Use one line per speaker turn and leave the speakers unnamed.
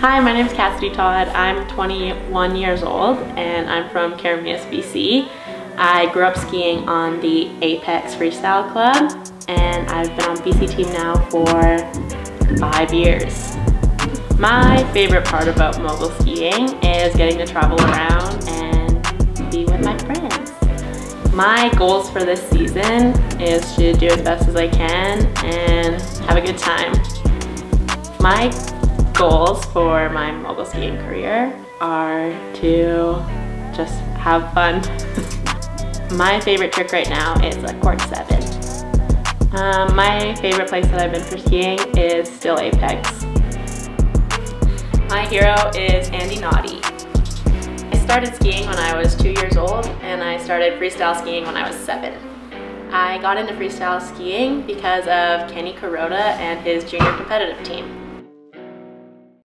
Hi, my name is Kassidy Todd. I'm 21 years old and I'm from Keremeos, BC. I grew up skiing on the Apex Freestyle Club and I've been on BC team now for five years. My favorite part about mogul skiing is getting to travel around and be with my friends. My goals for this season is to do as best as I can and have a good time. My goals for my mogul skiing career are to just have fun. My favorite trick right now is a cork seven. Um, my favorite place that I've been for skiing is still Apex. My hero is Andy Naughty. I started skiing when I was two years old and I started freestyle skiing when I was seven. I got into freestyle skiing because of Kenny Kuroda and his junior competitive team.